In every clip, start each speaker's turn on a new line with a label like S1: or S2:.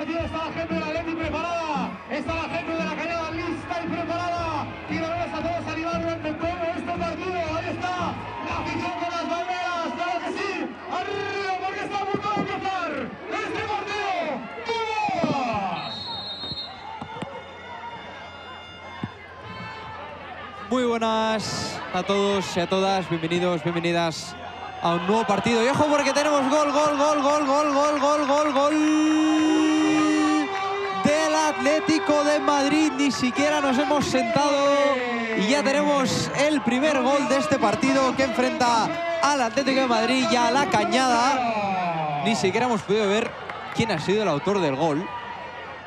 S1: Aquí está la gente de la Leti preparada. Está la gente de la Cañada lista y preparada. Y vamos a todos animar durante todo este partido. Ahí está la afición con las banderas. Claro que sí. Arriba porque está a punto de empezar este partido. ¡Vamos!
S2: Muy buenas a todos y a todas, bienvenidos, bienvenidas a un nuevo partido. Y ojo porque tenemos gol, gol, gol, gol, gol, gol, gol, gol, gol De Madrid. Ni siquiera nos hemos sentado y ya tenemos el primer gol de este partido que enfrenta al Atlético de Madrid y a la Cañada. Ni siquiera hemos podido ver quién ha sido el autor del gol.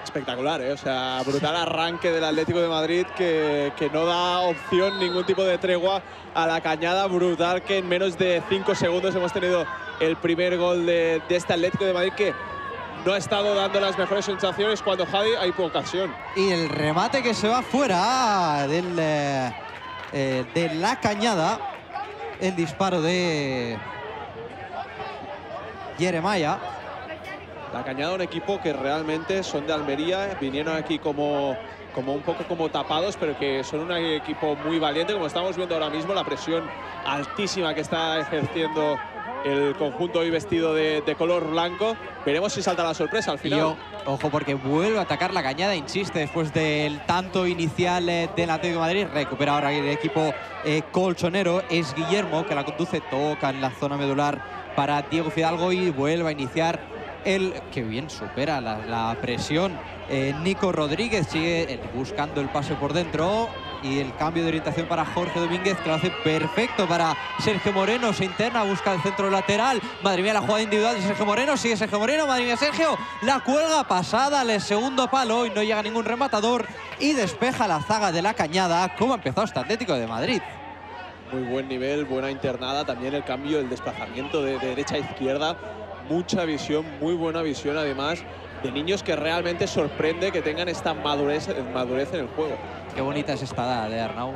S3: Espectacular, ¿eh? o sea, brutal arranque del Atlético de Madrid que, que, no da opción, ningún tipo de tregua a la cañada. Brutal que en menos de cinco segundos hemos tenido el primer gol de, de este Atlético de Madrid que no ha estado dando las mejores sensaciones cuando Javi hay poca ocasión.
S2: Y el remate que se va fuera del, eh, eh, de la cañada, el disparo de Jeremiah.
S3: La Cañada, un equipo que realmente son de Almería, vinieron aquí como, como un poco como tapados, pero que son un equipo muy valiente, como estamos viendo ahora mismo, la presión altísima que está ejerciendo el conjunto hoy vestido de, de color blanco. Veremos si salta la sorpresa al final.
S2: Yo, ojo, porque vuelve a atacar la Cañada, insiste, después del tanto inicial eh, del Atlético de Madrid, recupera ahora el equipo eh, colchonero, es Guillermo, que la conduce, toca en la zona medular para Diego Fidalgo y vuelve a iniciar el que bien supera la, la presión. Eh, Nico Rodríguez sigue buscando el pase por dentro y el cambio de orientación para Jorge Domínguez que lo hace perfecto para Sergio Moreno. Se interna, busca el centro lateral. Madre mía, la jugada individual de Sergio Moreno. Sigue Sergio Moreno. Madre mía, Sergio. La cuelga pasada al segundo palo y no llega ningún rematador. Y despeja la zaga de la cañada. ¿Cómo ha empezado este Atlético de Madrid?
S3: Muy buen nivel, buena internada. También el cambio, el desplazamiento de, de derecha a izquierda mucha visión, muy buena visión además de niños que realmente sorprende que tengan esta madurez, madurez en el juego.
S2: Qué bonita es esta de Arnau.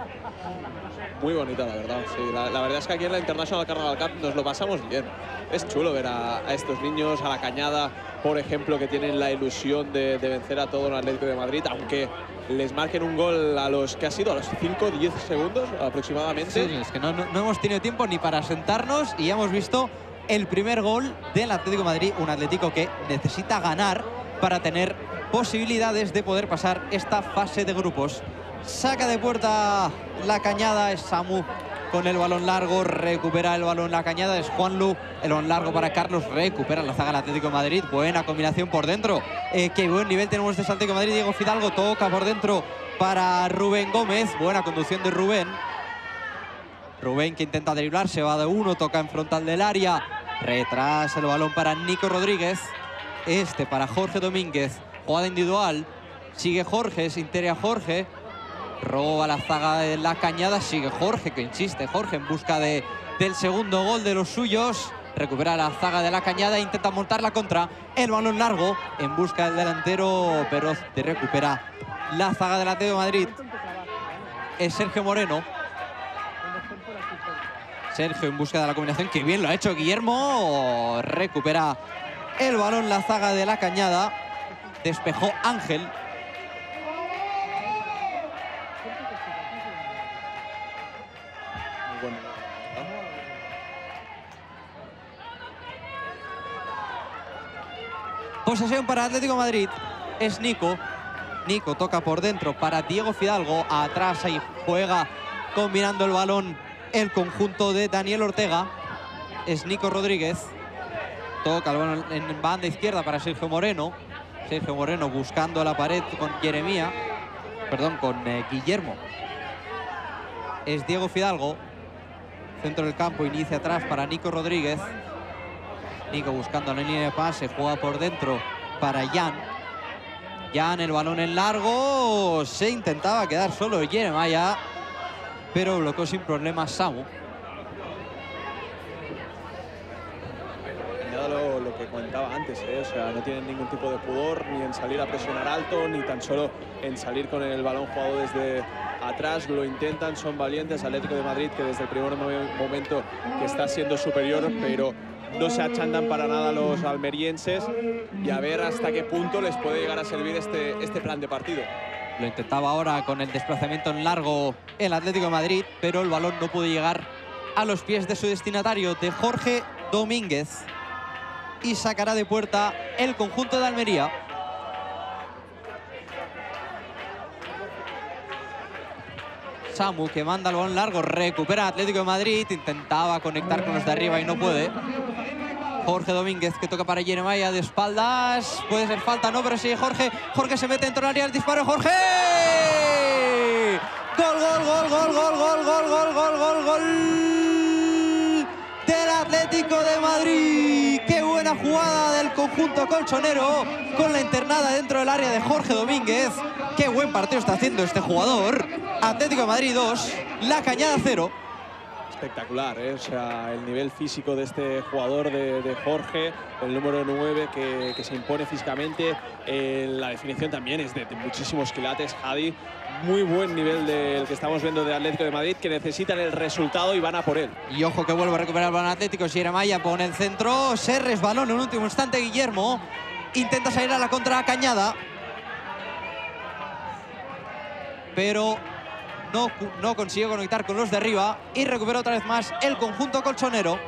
S3: Muy bonita, la verdad. Sí, la, la, verdad es que aquí en la International Carnaval Cup nos lo pasamos bien. Es chulo ver a, a estos niños, a la cañada, por ejemplo, que tienen la ilusión de, de vencer a todo el Atlético de Madrid, aunque les marquen un gol a los que ha sido a los 5 10 segundos aproximadamente.
S2: Sí, es que no, no, no hemos tenido tiempo ni para sentarnos y ya hemos visto el primer gol del Atlético de Madrid, un Atlético que necesita ganar para tener posibilidades de poder pasar esta fase de grupos. Saca de puerta la cañada, es Samu con el balón largo, recupera el balón la cañada, es Juanlu, el balón largo para Carlos, recupera la zaga del Atlético Madrid, buena combinación por dentro, eh, qué buen nivel tenemos de Atlético Madrid, Diego Fidalgo toca por dentro para Rubén Gómez, buena conducción de Rubén, Rubén que intenta driblar, se va de uno, toca en frontal del área, retrasa el balón para Nico Rodríguez, este para Jorge Domínguez, jugada individual, sigue Jorge, se interia Jorge, roba la zaga de la cañada, sigue Jorge, que insiste, Jorge en busca de, del segundo gol de los suyos, recupera la zaga de la cañada, intenta montar la contra, el balón largo, en busca del delantero, pero te recupera la zaga del Atlético de Madrid, es Sergio Moreno, Sergio en busca de la combinación, que bien lo ha hecho Guillermo, recupera el balón la zaga de la cañada, despejó Ángel. Posesión para Atlético Madrid, es Nico. Nico toca por dentro para Diego Fidalgo, atrás ahí juega combinando el balón el conjunto de Daniel Ortega. Es Nico Rodríguez. Toca el balón en banda izquierda para Sergio Moreno. Sergio Moreno buscando la pared con Jeremía. Perdón, con eh, Guillermo. Es Diego Fidalgo. Centro del campo, inicia atrás para Nico Rodríguez. Nico buscando la línea de pase, juega por dentro para Jan. Jan, el balón en largo. Se intentaba quedar solo Jeremiah pero bloqueó sin problemas Samu.
S3: Lo, que comentaba antes, ¿eh? o sea, no tienen ningún tipo de pudor ni en salir a presionar alto, ni tan solo en salir con el balón jugado desde atrás, lo intentan, son valientes. Atlético de Madrid que desde el primer momento está siendo superior, pero no se achandan para nada los almerienses y a ver hasta qué punto les puede llegar a servir este, este plan de partido.
S2: Lo intentaba ahora con el desplazamiento en largo el Atlético de Madrid, pero el balón no pudo llegar a los pies de su destinatario, de Jorge Domínguez. Y sacará de puerta el conjunto de Almería. Samu que manda el balón largo, recupera Atlético de Madrid, intentaba conectar con los de arriba y no puede. Jorge Domínguez que toca para Jeremiah de espaldas. Puede ser falta, no, pero sigue Jorge. Jorge se mete del área, el disparo, Jorge. Gol, gol, gol, gol, gol, gol, gol, gol, gol, gol, gol del Atlético de Madrid. Qué buena jugada del conjunto colchonero con la internada dentro del área de Jorge Domínguez. Qué buen partido está haciendo este jugador. Atlético de Madrid 2, La Cañada 0
S3: espectacular, ¿eh? o sea, el nivel físico de este jugador de, Jorge, el número 9 que, se impone físicamente, eh, la definición también es de, muchísimos quilates, Jadi, muy buen nivel del que estamos viendo de Atlético de Madrid, que necesitan el resultado y van a por él.
S2: Y ojo que vuelve a recuperar el balón Atlético, Maya pone el centro, se resbaló en un último instante Guillermo, intenta salir a la contra Cañada, pero no, no consiguió conectar con los de arriba y recupera otra vez más el conjunto colchonero.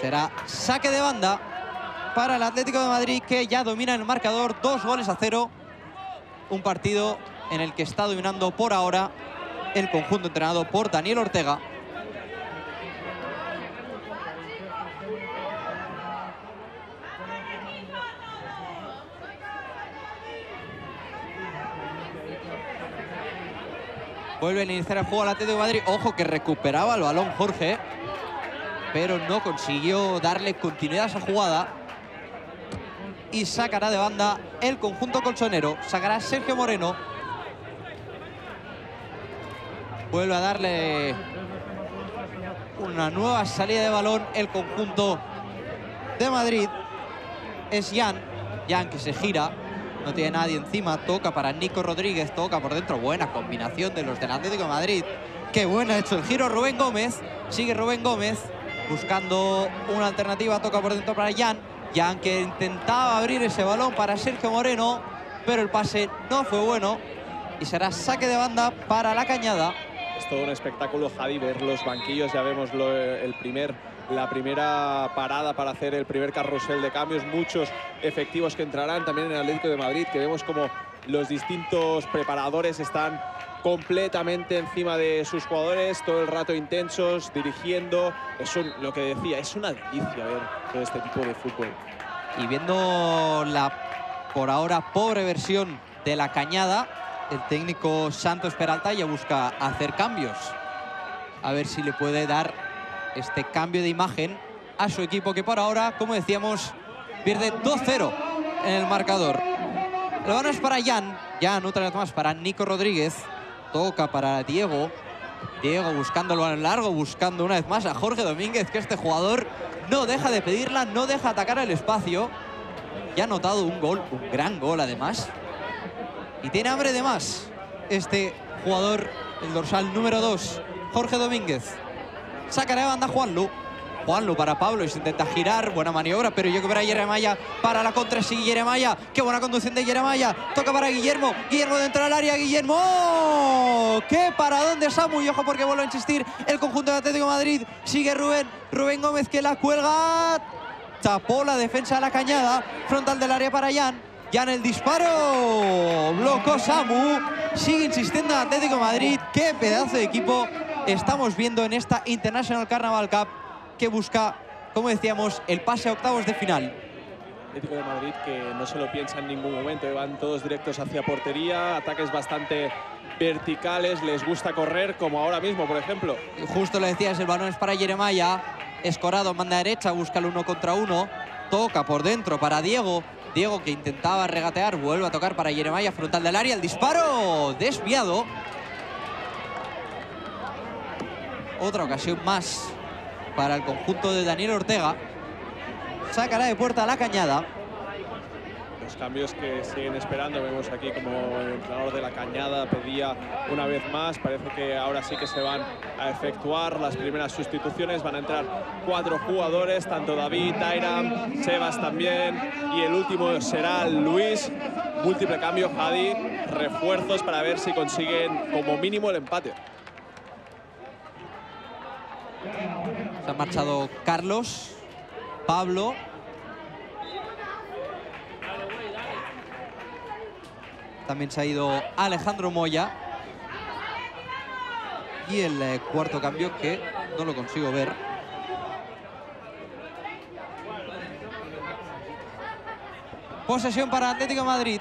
S2: Será saque de banda para el Atlético de Madrid que ya domina el marcador, dos goles a cero. Un partido en el que está dominando por ahora el conjunto entrenado por Daniel Ortega. Vuelve a iniciar el juego al Atlético de Madrid. Ojo que recuperaba el balón Jorge, pero no consiguió darle continuidad a esa jugada. Y sacará de banda el conjunto colchonero. Sacará Sergio Moreno. Vuelve a darle una nueva salida de balón el conjunto de Madrid. Es Jan. Jan que se gira no tiene nadie encima, toca para Nico Rodríguez, toca por dentro, buena combinación de los del Atlético de Madrid. Qué buena ha hecho el giro Rubén Gómez, sigue Rubén Gómez buscando una alternativa, toca por dentro para Jan. Jan que intentaba abrir ese balón para Sergio Moreno, pero el pase no fue bueno y será saque de banda para la cañada.
S3: Es todo un espectáculo, Javi, ver los banquillos, ya vemos el primer la primera parada para hacer el primer carrusel de cambios. Muchos efectivos que entrarán también en el Atlético de Madrid, que vemos como los distintos preparadores están completamente encima de sus jugadores, todo el rato intensos, dirigiendo. Es lo que decía, es una delicia ver todo este tipo de fútbol.
S2: Y viendo la, por ahora, pobre versión de la cañada, el técnico Santos Peralta ya busca hacer cambios. A ver si le puede dar este cambio de imagen a su equipo que por ahora, como decíamos, pierde 2-0 en el marcador. El balón es para Jan, Jan otra vez más para Nico Rodríguez, toca para Diego, Diego buscándolo a largo, buscando una vez más a Jorge Domínguez, que este jugador no deja de pedirla, no deja atacar el espacio. Ya ha notado un gol, un gran gol además. Y tiene hambre de más este jugador, el dorsal número 2, Jorge Domínguez. Sacará de banda Juanlu. Juanlu para Pablo intenta girar. Buena maniobra, pero yo que para Jeremaya para la contra. Sigue Jeremaya. Qué buena conducción de Jeremaya. Toca para Guillermo. Guillermo dentro del área. Guillermo. Qué para dónde Samu. Y ojo porque vuelve a insistir el conjunto de Atlético Madrid. Sigue Rubén. Rubén Gómez que la cuelga. Tapó la defensa de la cañada. Frontal del área para Jan. Jan el disparo. Bloco Samu. Sigue insistiendo Atlético de Madrid. Qué pedazo de equipo estamos viendo en esta International Carnaval Cup que busca, como decíamos, el pase a octavos de final.
S3: Atlético de Madrid que no se lo piensa en ningún momento, van todos directos hacia portería, ataques bastante verticales, les gusta correr, como ahora mismo, por ejemplo.
S2: Justo le decías, el balón es para Jeremiah, Escorado manda derecha, busca el uno contra uno, toca por dentro para Diego, Diego que intentaba regatear, vuelve a tocar para Jeremiah, frontal del área, el disparo desviado. Otra ocasión más para el conjunto de Daniel Ortega. Sacará de puerta a la cañada.
S3: Los cambios que siguen esperando, vemos aquí como el entrenador de la cañada pedía una vez más, parece que ahora sí que se van a efectuar las primeras sustituciones, van a entrar cuatro jugadores, tanto David, Tairam, Sebas también, y el último será Luis, múltiple cambio, Jadi, refuerzos para ver si consiguen como mínimo el empate.
S2: Se ha marchado Carlos, Pablo. También se ha ido Alejandro Moya. Y el eh, cuarto cambio que no lo consigo ver. Posesión para Atlético Madrid.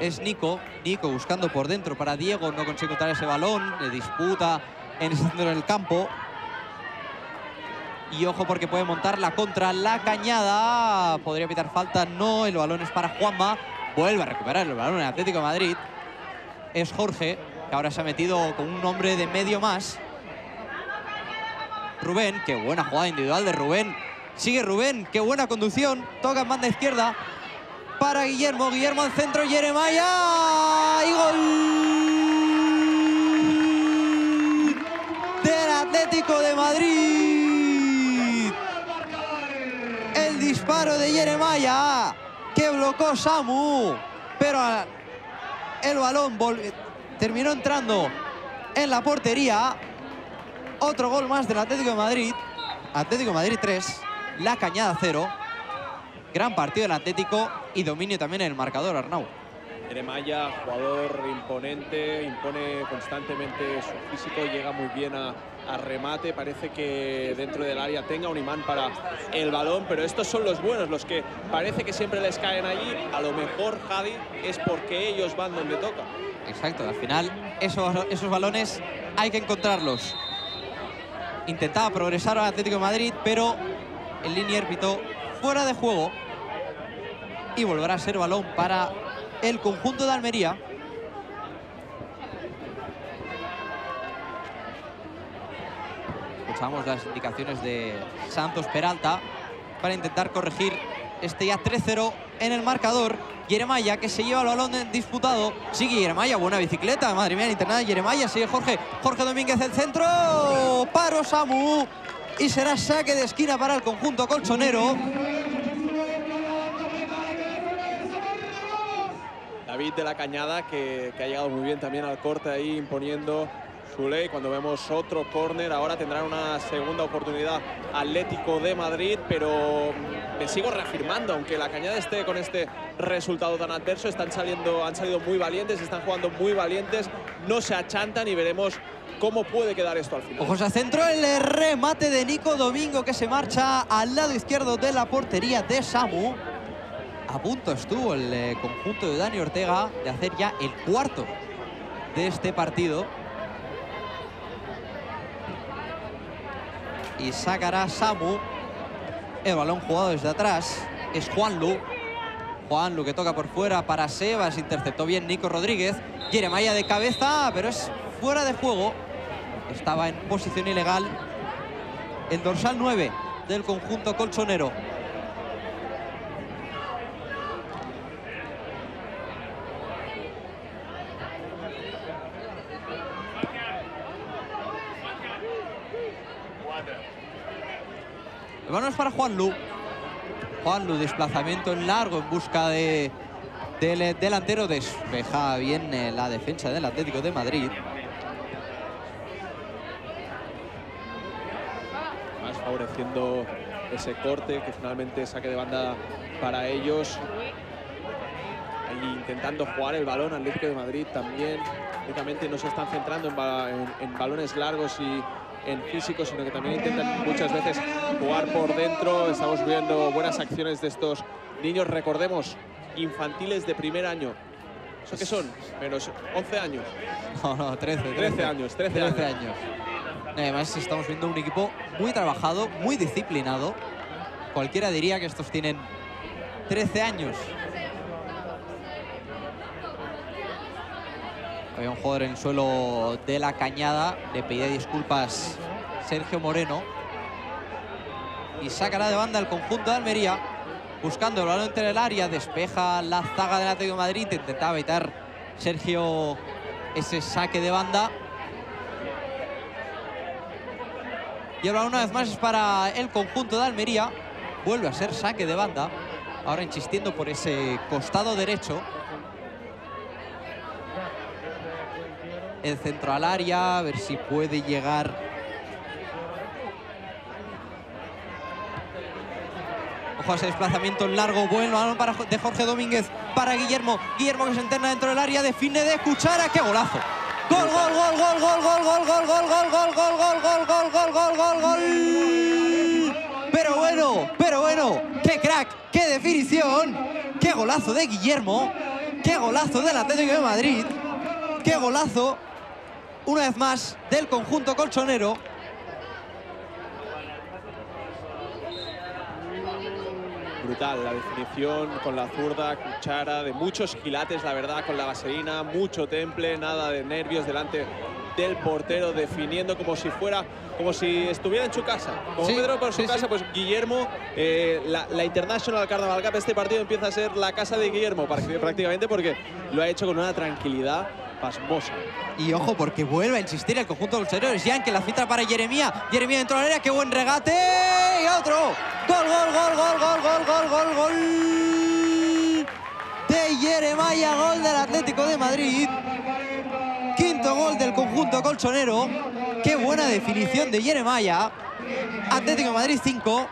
S2: Es Nico. Nico buscando por dentro para Diego. No consigue encontrar ese balón. Le disputa en el centro del campo. Y ojo porque puede montar la contra la cañada. Podría pitar falta. No, el balón es para Juanma. Vuelve a recuperar el balón en Atlético de Madrid. Es Jorge, que ahora se ha metido con un hombre de medio más. Rubén, qué buena jugada individual de Rubén. Sigue Rubén, qué buena conducción. Toca en banda izquierda para Guillermo. Guillermo al centro, Jeremaya. Y gol del Atlético de Madrid. El disparo de Jeremaya que blocó Samu. Pero el balón terminó entrando en la portería. Otro gol más del Atlético de Madrid. Atlético de Madrid 3, La Cañada 0. Gran partido del Atlético y dominio también en el marcador, Arnau.
S3: Jeremaya, jugador imponente, impone constantemente su físico, llega muy bien a, a, remate, parece que dentro del área tenga un imán para el balón, pero estos son los buenos, los que parece que siempre les caen allí, a lo mejor Jadi es porque ellos van donde toca.
S2: Exacto, al final esos, esos balones hay que encontrarlos. Intentaba progresar al Atlético de Madrid, pero el linier pitó fuera de juego y volverá a ser balón para el conjunto de Almería. Escuchamos las indicaciones de Santos Peralta para intentar corregir este ya 3-0 en el marcador. Yeremaya que se lleva el balón disputado. Sigue Yeremaya, buena bicicleta. Madre mía, internada Yeremaya. Sigue Jorge. Jorge Domínguez el centro. Paro Samu. Y será saque de esquina para el conjunto colchonero.
S3: David de la Cañada que, ha llegado muy bien también al corte ahí imponiendo su ley. Cuando vemos otro córner, ahora tendrán una segunda oportunidad Atlético de Madrid, pero me sigo reafirmando, aunque la Cañada esté con este resultado tan adverso, están saliendo, han salido muy valientes, están jugando muy valientes, no se achantan y veremos cómo puede quedar esto al final.
S2: Ojos a centro, el remate de Nico Domingo que se marcha al lado izquierdo de la portería de Samu. A punto estuvo el eh, conjunto de Dani Ortega de hacer ya el cuarto de este partido. Y sacará Samu. El balón jugado desde atrás es Juanlu. Juanlu que toca por fuera para Sebas. Interceptó bien Nico Rodríguez. Jeremaya de cabeza, pero es fuera de juego. Estaba en posición ilegal el dorsal 9 del conjunto colchonero. El para Juan Lu. Juan Lu, desplazamiento en largo en busca de, del delantero. Despeja bien eh, la defensa del Atlético de Madrid.
S3: Más favoreciendo ese corte que finalmente saque de banda para ellos. Intentando jugar el balón Atlético de Madrid también. Únicamente no se están centrando en, en, en balones largos y en físico, sino que también intentan muchas veces jugar por dentro. Estamos viendo buenas acciones de estos niños. Recordemos, infantiles de primer año. ¿Eso qué son? Menos 11 años.
S2: No, no, 13. 13,
S3: 13 años, 13,
S2: 13
S3: años.
S2: años. Además, estamos viendo un equipo muy trabajado, muy disciplinado. Cualquiera diría que estos tienen 13 años. Había un jugador en el suelo de la cañada. Le pedía disculpas Sergio Moreno. Y sacará de banda el conjunto de Almería. buscando el balón entre el área, despeja la zaga del Atlético de Madrid, intentaba evitar Sergio ese saque de banda. Y ahora una vez más es para el conjunto de Almería. Vuelve a ser saque de banda. Ahora insistiendo por ese costado derecho. El centro al área, a ver si puede llegar Ojo a ese desplazamiento largo, buen balón para, de Jorge Domínguez para Guillermo. Guillermo que se interna dentro del área, define de cuchara, qué golazo. Gol, gol, gol, gol, gol, gol, gol, gol, gol, gol, gol, gol, gol, gol, gol, gol, gol, gol, gol. Pero bueno, pero bueno, qué crack, qué definición, qué golazo de Guillermo, qué golazo del Atlético de Madrid, qué golazo, una vez más, del conjunto colchonero.
S3: brutal la definición con la zurda, cuchara, de muchos quilates, la verdad, con la vaselina, mucho temple, nada de nervios delante del portero, definiendo como si fuera, como si estuviera en su casa. Como
S2: Sí,
S3: Pedro por su
S2: sí,
S3: casa,
S2: sí.
S3: pues Guillermo, eh, la, la International Carnaval Cup, este partido empieza a ser la casa de Guillermo prácti- prácticamente porque lo ha hecho con una tranquilidad pasmosa.
S2: Y ojo, porque vuelve a insistir el conjunto de los exteriores. Jan, que la cita para Jeremía. Jeremía dentro del área, qué buen regate. Y otro. Gol, gol, gol, gol, gol, gol, gol, gol, gol. De Jeremaya, gol del Atlético de Madrid. Quinto gol del conjunto colchonero. Qué buena definición de Jeremaya. Atlético de Madrid 5,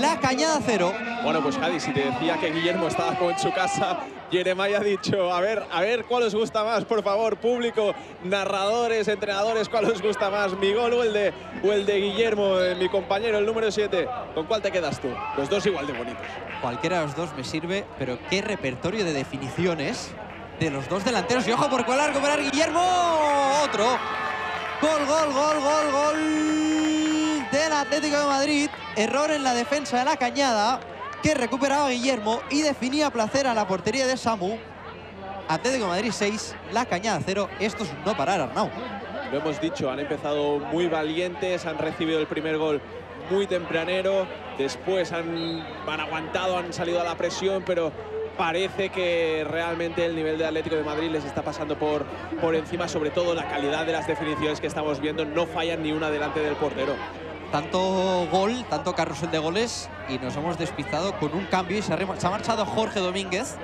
S2: La Cañada 0.
S3: Bueno, pues Javi, si te decía que Guillermo estaba como en su casa, Jeremiah ha dicho, a ver, a ver, ¿cuál os gusta más? Por favor, público, narradores, entrenadores, ¿cuál os gusta más? ¿Mi gol o el de, o el de Guillermo, eh, mi compañero, el número 7? ¿Con cuál te quedas tú? Los dos igual de bonitos.
S2: Cualquiera de los dos me sirve, pero qué repertorio de definiciones de los dos delanteros. Y ojo por cuál recuperar Guillermo. Otro. Gol, gol, gol, gol, gol del Atlético de Madrid. Error en la defensa de la cañada que recuperaba Guillermo y definía placer a la portería de Samu. Atlético de Madrid 6, la cañada 0. Esto es no parar, Arnau.
S3: Lo hemos dicho, han empezado muy valientes, han recibido el primer gol muy tempranero, después han, han aguantado, han salido a la presión, pero parece que realmente el nivel de Atlético de Madrid les está pasando por, por encima, sobre todo la calidad de las definiciones que estamos viendo, no fallan ni una delante del portero.
S2: Tanto gol, tanto carrusel de goles y nos hemos despistado con un cambio y se ha, marchado Jorge Domínguez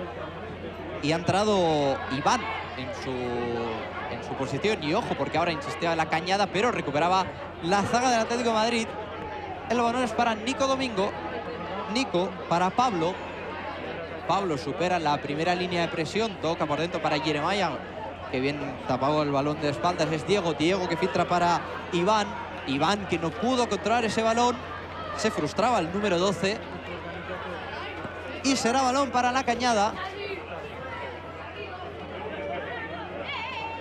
S2: y ha entrado Iván en su, en su posición. Y ojo porque ahora insistía la cañada pero recuperaba la zaga del Atlético Madrid. El balón es para Nico Domingo, Nico para Pablo. Pablo supera la primera línea de presión, toca por dentro para Jeremiah, que bien tapado el balón de espaldas, es Diego, Diego que filtra para Iván, Iván que no pudo controlar ese balón, se frustraba el número 12 y será balón para la cañada.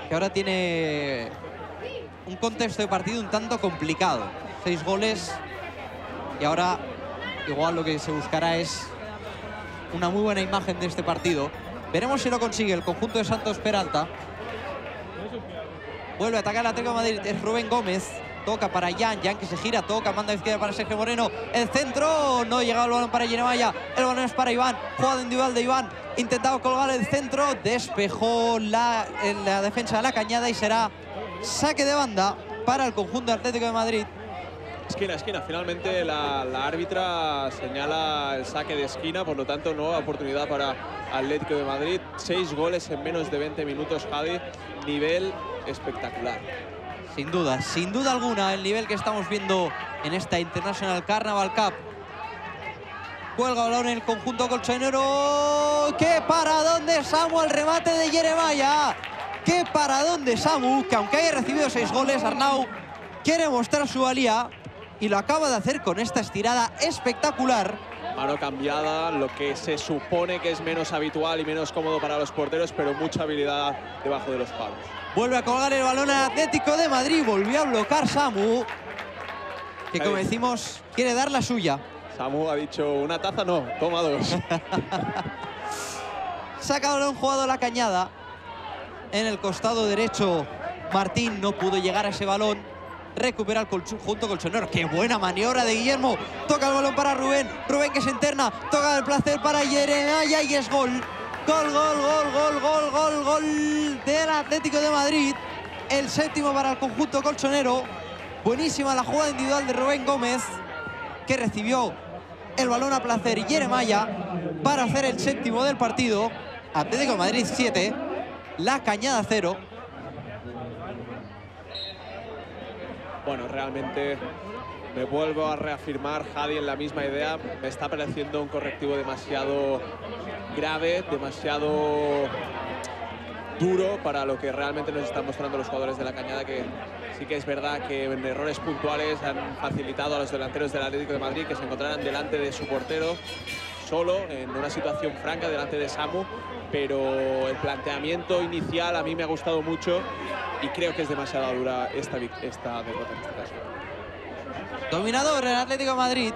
S2: Que ahora tiene un contexto de partido un tanto complicado. Seis goles y ahora igual lo que se buscará es una muy buena imagen de este partido. Veremos si lo consigue el conjunto de Santos Peralta. Vuelve a atacar el Atlético Madrid, es Rubén Gómez. Toca para Jan, Jan que se gira, toca, manda a izquierda para Sergio Moreno. El centro, no llega el balón para Yeremaya. El balón es para Iván, jugada individual de Iván. Intentaba colgar el centro, despejó la, la defensa de la cañada y será saque de banda para el conjunto Atlético de Madrid.
S3: Esquina, esquina. Finalmente la, la árbitra señala el saque de esquina, por lo tanto, nueva oportunidad para Atlético de Madrid. Seis goles en menos de 20 minutos, Javi. Nivel espectacular.
S2: Sin duda, sin duda alguna, el nivel que estamos viendo en esta International Carnaval Cup. Cuelga balón en el conjunto colchonero. ¡Qué paradón de Samu! El remate de Jeremaya. ¡Qué paradón de Samu! Que aunque haya recibido seis goles, Arnau quiere mostrar su valía y lo acaba de hacer con esta estirada espectacular.
S3: Mano cambiada, lo que se supone que es menos habitual y menos cómodo para los porteros, pero mucha habilidad debajo de los palos.
S2: Vuelve a colgar el balón al Atlético de Madrid. Volvió a bloquear Samu. Que como decimos, quiere dar la suya.
S3: Samu ha dicho, una taza no, toma dos.
S2: Saca balón jugado a la cañada. En el costado derecho, Martín no pudo llegar a ese balón. Recupera el conjunto colchonero. ¡Qué buena maniobra de Guillermo! Toca el balón para Rubén. Rubén que se interna. Toca el placer para Yeremaya y es gol. Gol, gol, gol, gol, gol, gol, gol del Atlético de Madrid. El séptimo para el conjunto colchonero. Buenísima la jugada individual de Rubén Gómez, que recibió el balón a placer Yeremaya para hacer el séptimo del partido. Atlético de Madrid 7, La Cañada 0.
S3: Bueno, realmente me vuelvo a reafirmar, Javi, en la misma idea. Me está pareciendo un correctivo demasiado grave, demasiado duro para lo que realmente nos están mostrando los jugadores de la Cañada, que sí que es verdad que en errores puntuales han facilitado a los delanteros del Atlético de Madrid que se encontraran delante de su portero solo, en una situación franca delante de Samu, pero el planteamiento inicial a mí me ha gustado mucho y creo que es demasiado dura esta, esta derrota en este caso.
S2: Dominador el Atlético de Madrid.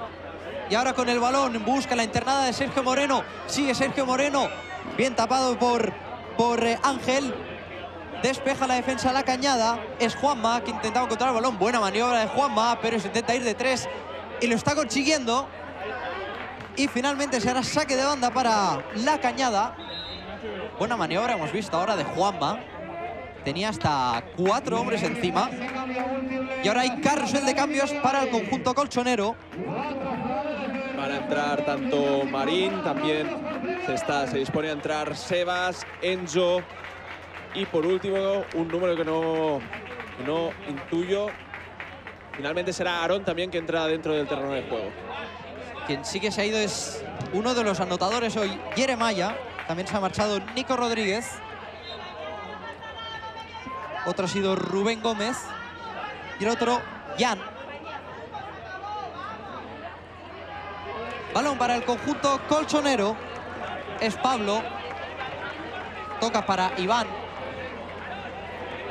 S2: Y ahora con el balón busca la internada de Sergio Moreno. Sigue Sergio Moreno. Bien tapado por, por eh, Ángel. Despeja la defensa la cañada. Es Juanma que intentaba encontrar el balón. Buena maniobra de Juanma, pero se intenta ir de tres. Y lo está consiguiendo. Y finalmente se hará saque de banda para la cañada. Buena maniobra hemos visto ahora de Juanma. Tenía hasta cuatro hombres encima. Y ahora hay carrusel de cambios para el conjunto colchonero.
S3: Van a entrar tanto Marín, también se, está, se dispone a entrar Sebas, Enzo y por último un número que no, no intuyo. Finalmente será Aarón también que entra dentro del terreno de juego.
S2: Quien sí que se ha ido es uno de los anotadores hoy, Yeremaya. También se ha marchado Nico Rodríguez. Otro ha sido Rubén Gómez. Y el otro, Jan. Balón para el conjunto colchonero. Es Pablo. Toca para Iván.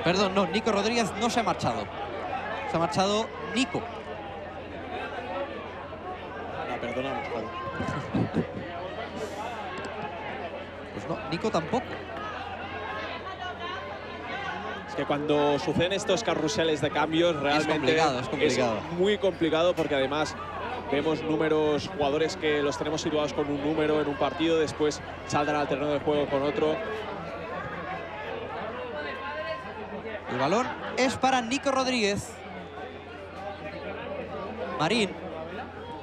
S2: Perdón, no, Nico Rodríguez no se ha marchado. Se ha marchado Nico.
S3: La perdonamos, Javi.
S2: Pues no, Nico tampoco.
S3: Es que cuando suceden estos carruseles de cambios realmente
S2: complicado, es complicado.
S3: muy complicado porque además vemos números, jugadores que los tenemos situados con un número en un partido, después saltan al terreno de juego con otro.
S2: El balón es para Nico Rodríguez. Marín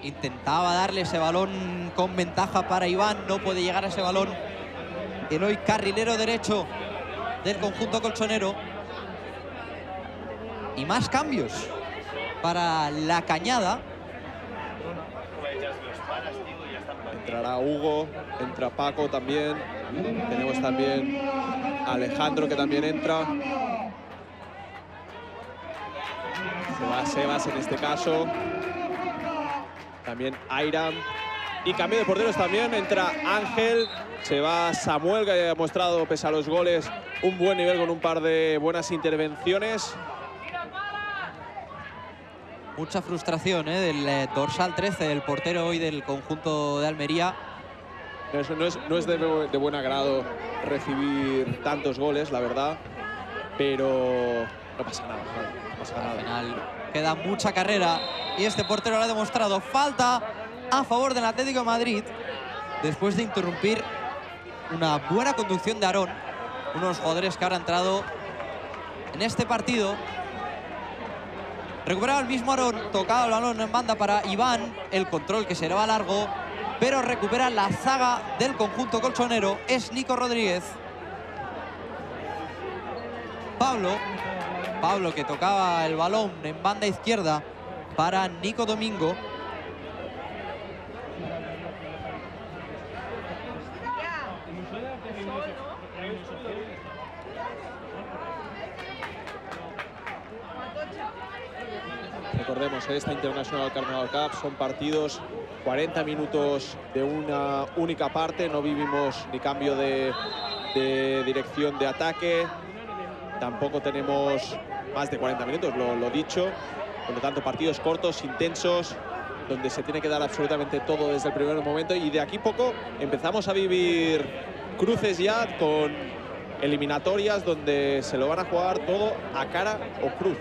S2: intentaba darle ese balón con ventaja para Iván. No puede llegar a ese balón. El hoy carrilero derecho del conjunto colchonero. Y más cambios para la cañada.
S3: Entrará Hugo, entra Paco también. Tenemos también Alejandro que también entra. Se va Sebas en este caso. También Airam. Y cambio de porteros también. Entra Ángel. Se va Samuel, que ha mostrado, pese a los goles, un buen nivel con un par de buenas intervenciones.
S2: Mucha frustración ¿eh? del eh, dorsal 13, el portero hoy del conjunto de Almería.
S3: No es, no es, no es de, de buen agrado recibir tantos goles, la verdad. Pero no pasa nada, no pasa
S2: Al
S3: nada.
S2: final queda mucha carrera y este portero lo ha demostrado. Falta a favor del Atlético Madrid después de interrumpir una buena conducción de Aarón, uno de los jugadores que ahora ha entrado en este partido. Recuperaba el mismo Aarón, tocaba el balón en banda para Iván, el control que se le va largo, pero recupera la zaga del conjunto colchonero, es Nico Rodríguez. Pablo, Pablo que tocaba el balón en banda izquierda para Nico Domingo.
S3: Recordemos, esta International Carnival Cup son partidos 40 minutos de una única parte, no vivimos ni cambio de, de dirección de ataque, tampoco tenemos más de 40 minutos, lo, dicho, por lo tanto partidos cortos, intensos, donde se tiene que dar absolutamente todo desde el primer momento y de aquí poco empezamos a vivir cruces ya con eliminatorias donde se lo van a jugar todo a cara o cruz.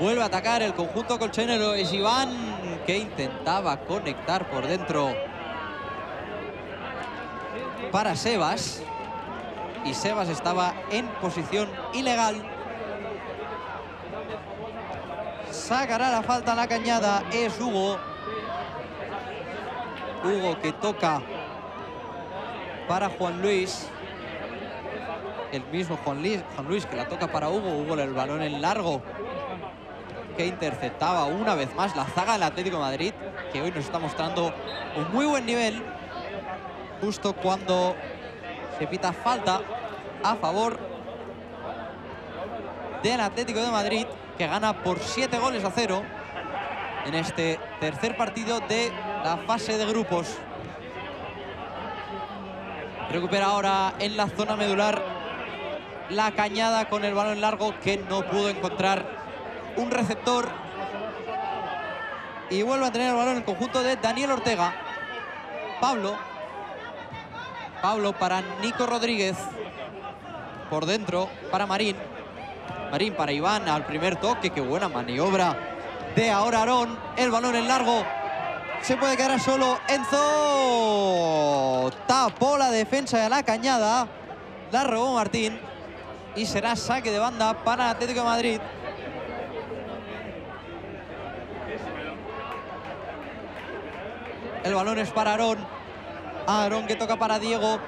S2: Vuelve a atacar el conjunto colchonero. Es Iván que intentaba conectar por dentro para Sebas. Y Sebas estaba en posición ilegal. Sacará la falta a la cañada. Es Hugo. Hugo que toca para Juan Luis. El mismo Juan Luis, Juan Luis que la toca para Hugo. Hugo el balón en largo que interceptaba una vez más la zaga del Atlético de Madrid, que hoy nos está mostrando un muy buen nivel, justo cuando se pita falta a favor del Atlético de Madrid, que gana por 7 goles a 0 en este tercer partido de la fase de grupos. Recupera ahora en la zona medular la cañada con el balón largo que no pudo encontrar un receptor. Y vuelve a tener el balón en el conjunto de Daniel Ortega. Pablo. Pablo para Nico Rodríguez. Por dentro para Marín. Marín para Iván al primer toque. Qué buena maniobra de ahora Aarón. El balón en largo. Se puede quedar solo Enzo. Tapó la defensa de la cañada. La robó Martín. Y será saque de banda para Atlético Madrid. El balón es para Aarón. Aarón que toca para Diego.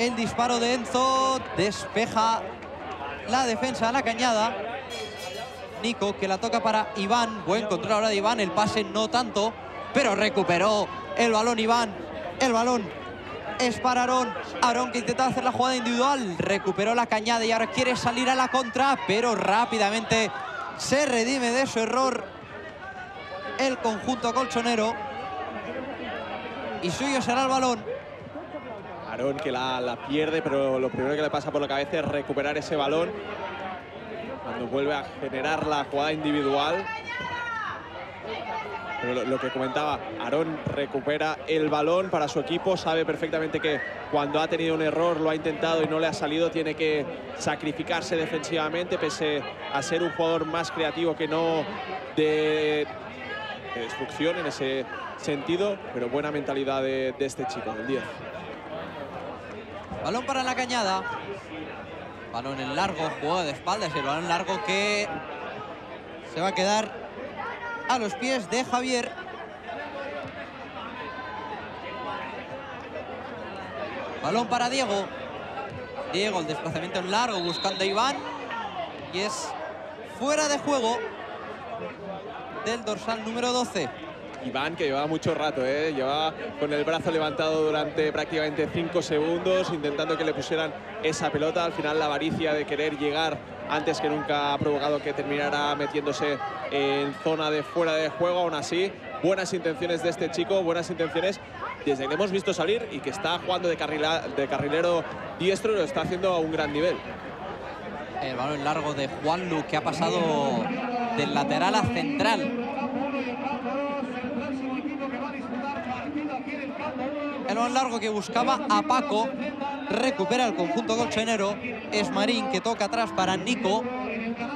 S2: El disparo de Enzo despeja la defensa de la cañada. Nico que la toca para Iván. Buen control ahora de Iván. El pase no tanto, pero recuperó el balón Iván. El balón es para Aarón. Aarón que intenta hacer la jugada individual. Recuperó la cañada y ahora quiere salir a la contra, pero rápidamente se redime de su error el conjunto colchonero. Y suyo será el balón.
S3: Aarón que la, pierde, pero lo primero que le pasa por la cabeza es recuperar ese balón. Cuando vuelve a generar la jugada individual. Pero lo, que comentaba, Aarón recupera el balón para su equipo, sabe perfectamente que cuando ha tenido un error, lo ha intentado y no le ha salido, tiene que sacrificarse defensivamente, pese a ser un jugador más creativo que no de, de destrucción en ese sentido, pero buena mentalidad de, de este chico, del 10.
S2: Balón para la cañada. Balón en largo, juego de espaldas. El balón largo que se va a quedar a los pies de Javier. Balón para Diego. Diego, el desplazamiento en largo, buscando a Iván. Y es fuera de juego del dorsal número 12.
S3: Iván, que llevaba mucho rato, ¿eh? llevaba con el brazo levantado durante prácticamente cinco segundos, intentando que le pusieran esa pelota. Al final la avaricia de querer llegar antes que nunca ha provocado que terminara metiéndose en zona de fuera de juego. Aún así, buenas intenciones de este chico, buenas intenciones desde que hemos visto salir y que está jugando de, carrila, de carrilero diestro lo está haciendo a un gran nivel.
S2: El balón largo de Juanlu que ha pasado del lateral a central. El balón largo que buscaba a Paco. Recupera el conjunto colchonero. Es Marín que toca atrás para Nico.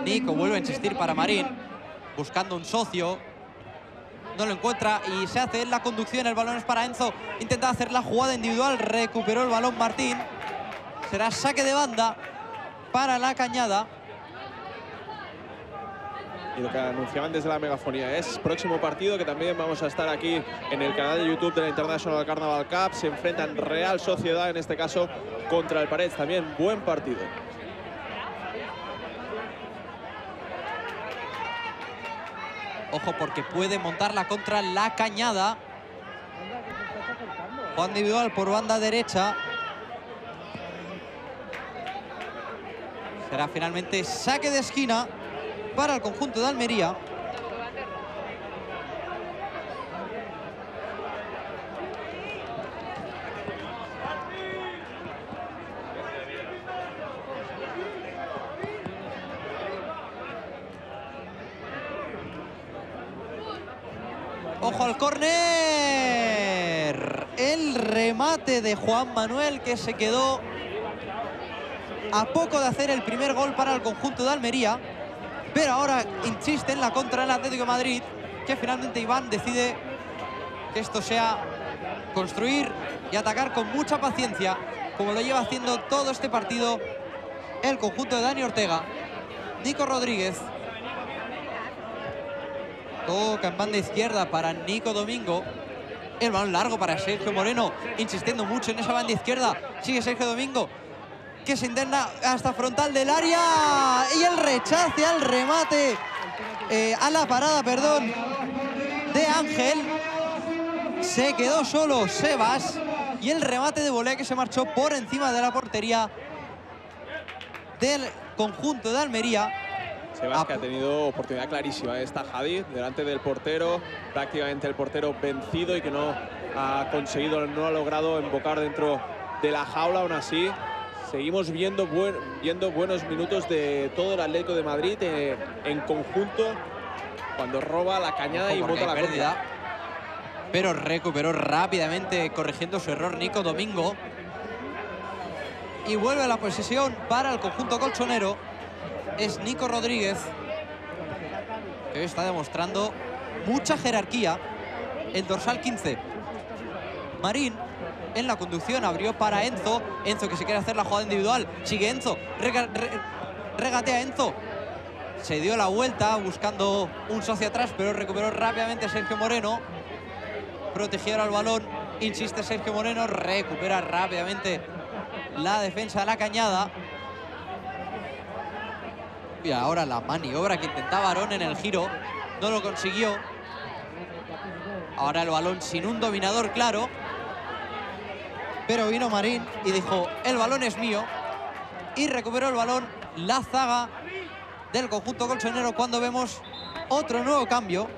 S2: Nico vuelve a insistir para Marín. Buscando un socio. No lo encuentra y se hace la conducción. El balón es para Enzo. Intenta hacer la jugada individual. Recuperó el balón Martín. Será saque de banda para la cañada.
S3: Y lo que anunciaban desde la megafonía es próximo partido que también vamos a estar aquí en el canal de YouTube de la International Carnaval Cup. Se enfrentan Real Sociedad, en este caso, contra el Parets. También buen partido.
S2: Ojo porque puede montarla contra la cañada. Juan individual por banda derecha. Será finalmente saque de esquina para el conjunto de Almería. Ojo al córner. El remate de Juan Manuel que se quedó a poco de hacer el primer gol para el conjunto de Almería, pero ahora insiste en la contra del Atlético Madrid, que finalmente Iván decide que esto sea construir y atacar con mucha paciencia, como lo lleva haciendo todo este partido el conjunto de Dani Ortega. Nico Rodríguez. Toca en banda izquierda para Nico Domingo. El balón largo para Sergio Moreno, insistiendo mucho en esa banda izquierda. Sigue Sergio Domingo, que se interna hasta frontal del área. Y el rechace al remate, eh, a la parada, perdón, de Ángel. Se quedó solo Sebas. Y el remate de volea que se marchó por encima de la portería del conjunto de Almería.
S3: Sebas que ha tenido oportunidad clarísima. Está Javi delante del portero, prácticamente el portero vencido y que no ha conseguido, no ha logrado embocar dentro de la jaula. Aún así, seguimos viendo, viendo buenos minutos de todo el Atlético de Madrid eh, en conjunto cuando roba la cañada y bota la pérdida.
S2: Pero recuperó rápidamente corrigiendo su error Nico Domingo. Y vuelve a la posesión para el conjunto colchonero. Es Nico Rodríguez, que hoy está demostrando mucha jerarquía. El dorsal 15. Marín en la conducción abrió para Enzo. Enzo que se quiere hacer la jugada individual. Sigue Enzo. regatea Enzo. Se dio la vuelta buscando un socio atrás, pero recuperó rápidamente Sergio Moreno proteger al balón. Insiste Sergio Moreno, recupera rápidamente la defensa de la cañada. Y ahora la maniobra que intentaba Arón en el giro. No lo consiguió. Ahora el balón sin un dominador claro. Pero vino Marín y dijo, el balón es mío. Y recuperó el balón la zaga del conjunto colchonero cuando vemos otro nuevo cambio.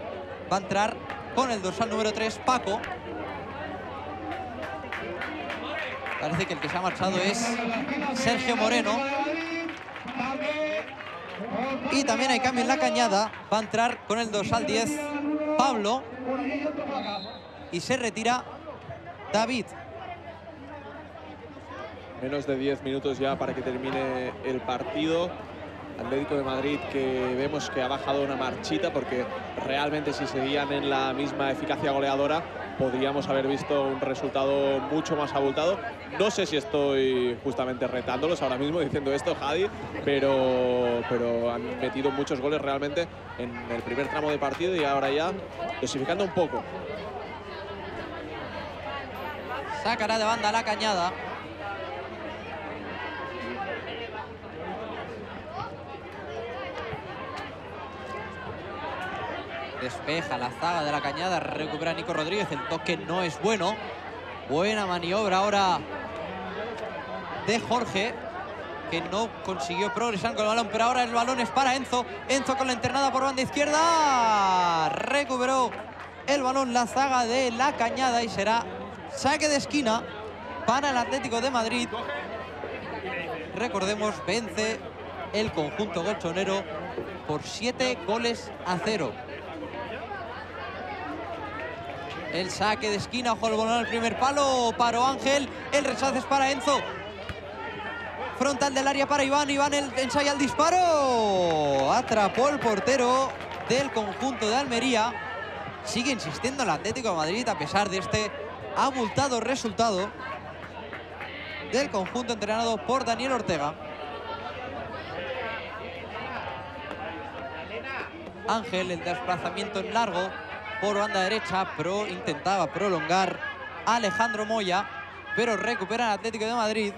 S2: Va a entrar con el dorsal número 3, Paco. Parece que el que se ha marchado es Sergio Moreno. Y también hay cambio en la cañada. Va a entrar con el dorsal 10, Pablo. Y se retira David.
S3: Menos de 10 minutos ya para que termine el partido. Atlético de Madrid que vemos que ha bajado una marchita porque realmente si seguían en la misma eficacia goleadora podríamos haber visto un resultado mucho más abultado. No sé si estoy justamente retándolos ahora mismo diciendo esto, Jadi, pero, pero han metido muchos goles realmente en el primer tramo de partido y ahora ya dosificando un poco.
S2: Sacará de banda la cañada. Despeja la zaga de la cañada, recupera Nico Rodríguez, el toque no es bueno. Buena maniobra ahora de Jorge, que no consiguió progresar con el balón, pero ahora el balón es para Enzo. Enzo con la internada por banda izquierda, recuperó el balón la zaga de la cañada y será saque de esquina para el Atlético de Madrid. Recordemos, vence el conjunto golchonero por siete goles a cero. El saque de esquina, ojo el balón al primer palo, paró Ángel, el rechazo es para Enzo. Frontal del área para Iván, Iván el, ensaya el disparo. Atrapó el portero del conjunto de Almería. Sigue insistiendo el Atlético de Madrid a pesar de este abultado resultado del conjunto entrenado por Daniel Ortega. Ángel, el desplazamiento en largo, por banda derecha, pero intentaba prolongar Alejandro Moya, pero recupera el Atlético de Madrid.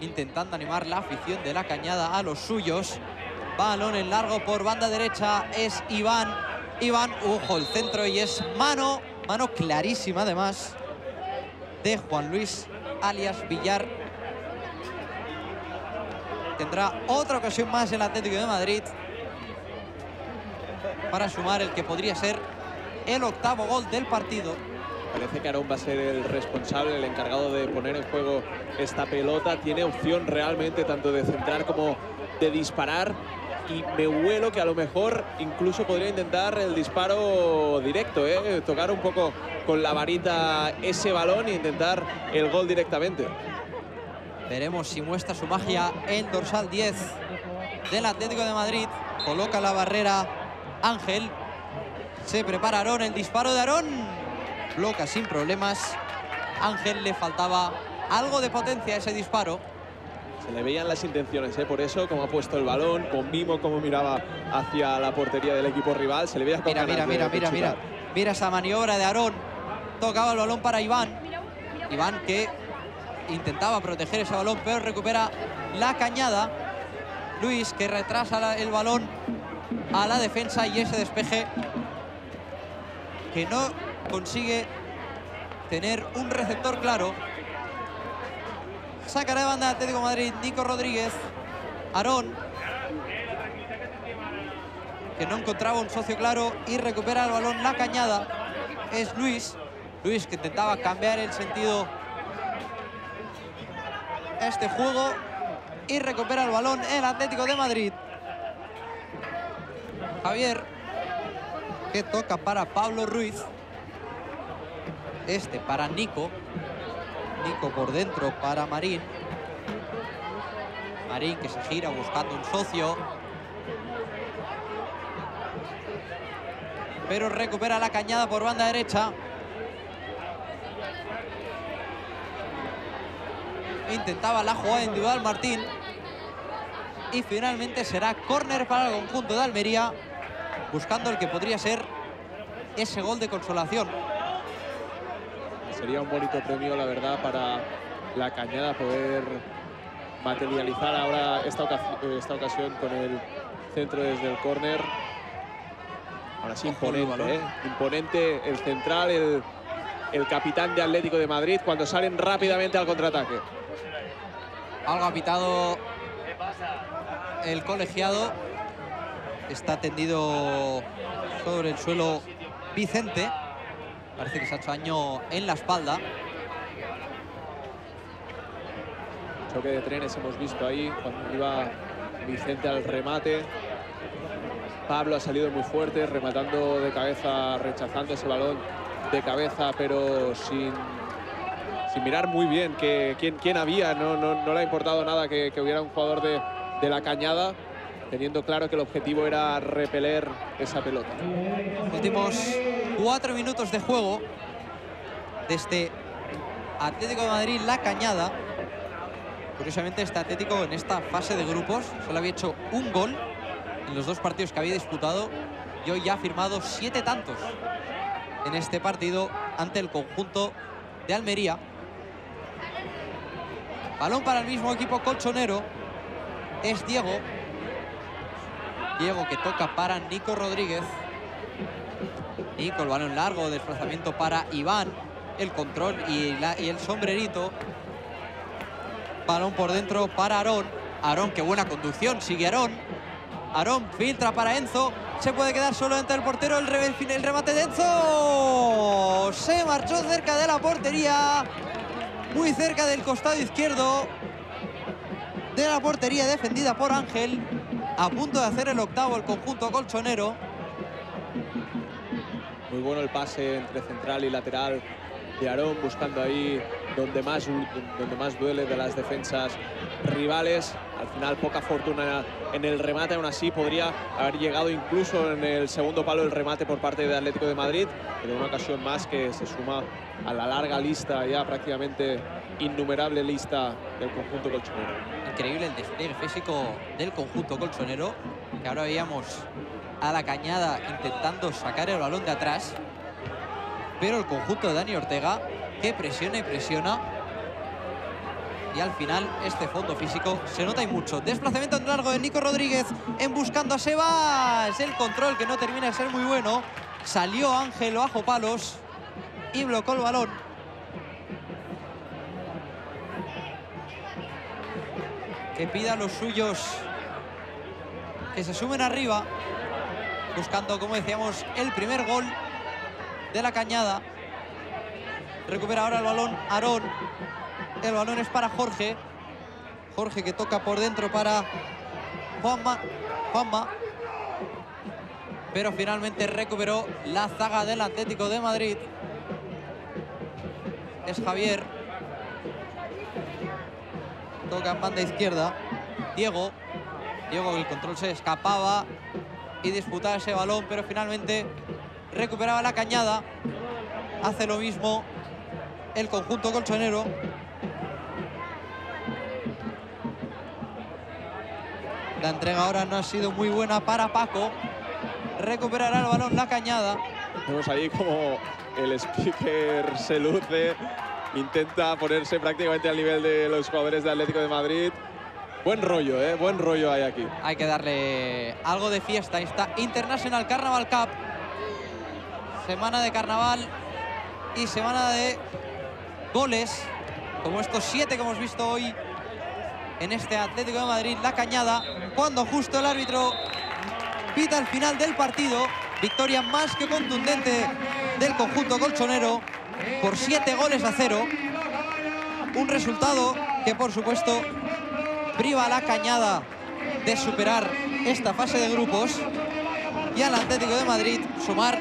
S2: Intentando animar la afición de la cañada a los suyos. Balón en largo por banda derecha es Iván. Iván, ojo, el centro y es mano, mano clarísima además de Juan Luis alias Villar. Tendrá otra ocasión más el Atlético de Madrid para sumar el que podría ser el octavo gol del partido.
S3: Parece que Aarón va a ser el responsable, el encargado de poner en juego esta pelota. Tiene opción realmente tanto de centrar como de disparar. y me huelo que a lo mejor incluso podría intentar el disparo directo, ¿eh? tocar un poco con la varita ese balón e intentar el gol directamente.
S2: Veremos si muestra su magia el dorsal 10 del Atlético de Madrid. Coloca la barrera Ángel. Se prepara Aarón, el disparo de Aarón. Bloca sin problemas. Ángel le faltaba algo de potencia a ese disparo.
S3: Se le veían las intenciones, ¿eh? por eso, como ha puesto el balón, con mimo, como miraba hacia la portería del equipo rival, se le veía con
S2: Mira, mira,
S3: de-
S2: mira,
S3: de
S2: mira, mira.
S3: chutar.
S2: Mira esa maniobra de Aarón. Tocaba el balón para Iván. Iván que intentaba proteger ese balón, pero recupera la cañada. Luis que retrasa el balón a la defensa y ese despeje que no consigue tener un receptor claro. Sacará de banda Atlético Madrid Nico Rodríguez. Aarón que no encontraba un socio claro y recupera el balón la cañada es Luis Luis que intentaba cambiar el sentido este juego y recupera el balón el Atlético de Madrid Javier que toca para Pablo Ruiz. Este para Nico. Nico por dentro para Marín. Marín que se gira buscando un socio. Pero recupera la cañada por banda derecha. Intentaba la jugada individual Martín. Y finalmente será córner para el conjunto de Almería, buscando el que podría ser ese gol de consolación.
S3: Sería un bonito premio, la verdad, para la cañada poder materializar ahora esta, oca- eh, esta ocasión con el centro desde el córner. Ahora sí, imponente. ¿eh? Imponente el central, el, el capitán de Atlético de Madrid, cuando salen rápidamente al contraataque.
S2: Algo ha pitado el colegiado. Está tendido sobre el suelo Vicente. Parece que se ha hecho daño en la espalda.
S3: Choque de trenes hemos visto ahí cuando iba Vicente al remate. Pablo ha salido muy fuerte, rematando de cabeza, rechazando ese balón de cabeza, pero sin, sin mirar muy bien que, quién, quién había. No, no, no le ha importado nada que, hubiera un jugador de, de la cañada, teniendo claro que el objetivo era repeler esa pelota.
S2: Últimos cuatro minutos de juego de este Atlético de Madrid La Cañada. Curiosamente, este Atlético en esta fase de grupos solo había hecho un gol en los dos partidos que había disputado y hoy ya ha firmado siete tantos en este partido ante el conjunto de Almería. Balón para el mismo equipo colchonero. Es Diego. Diego que toca para Nico Rodríguez. Nico, el balón largo, desplazamiento para Iván. El control y, el sombrerito. Balón por dentro para Aarón. Aarón, qué buena conducción, sigue Aarón. Aarón filtra para Enzo. Se puede quedar solo ante el portero. El, re- el remate de Enzo. Se marchó cerca de la portería. Muy cerca del costado izquierdo. De la portería defendida por Ángel. A punto de hacer el octavo el conjunto colchonero.
S3: Muy bueno el pase entre central y lateral de Aarón, buscando ahí donde más, donde más duele de las defensas rivales. Al final poca fortuna en el remate, aún así podría haber llegado incluso en el segundo palo el remate por parte de Atlético de Madrid, pero una ocasión más que se suma a la larga lista, ya prácticamente innumerable lista del conjunto colchonero.
S2: Increíble el despliegue físico del conjunto colchonero, que ahora veíamos a la cañada intentando sacar el balón de atrás. Pero el conjunto de Dani Ortega, que presiona y presiona. Y al final este fondo físico se nota y mucho. Desplazamiento en largo de Nico Rodríguez en buscando a Sebas. El control que no termina de ser muy bueno. Salió Ángel bajo palos y bloqueó el balón. Que pida a los suyos que se sumen arriba, buscando, como decíamos, el primer gol de la cañada. Recupera ahora el balón Aarón. El balón es para Jorge. Jorge que toca por dentro para Juanma, Juanma. Pero finalmente recuperó la zaga del Atlético de Madrid. Es Javier. Toca en banda izquierda. Diego. Diego, el control se escapaba y disputaba ese balón, pero finalmente recuperaba la cañada. Hace lo mismo el conjunto colchonero. La entrega ahora no ha sido muy buena para Paco. Recuperará el balón la cañada.
S3: Vemos ahí como el speaker se luce, intenta ponerse prácticamente al nivel de los jugadores de Atlético de Madrid. Buen rollo, ¿eh? Buen rollo hay aquí.
S2: Hay que darle algo de fiesta. Esta International Carnaval Cup. Semana de carnaval y semana de goles, como estos siete que hemos visto hoy en este Atlético de Madrid, la cañada, cuando justo el árbitro pita el final del partido. Victoria más que contundente del conjunto colchonero por siete goles a cero. Un resultado que, por supuesto, priva a la cañada de superar esta fase de grupos y al Atlético de Madrid sumar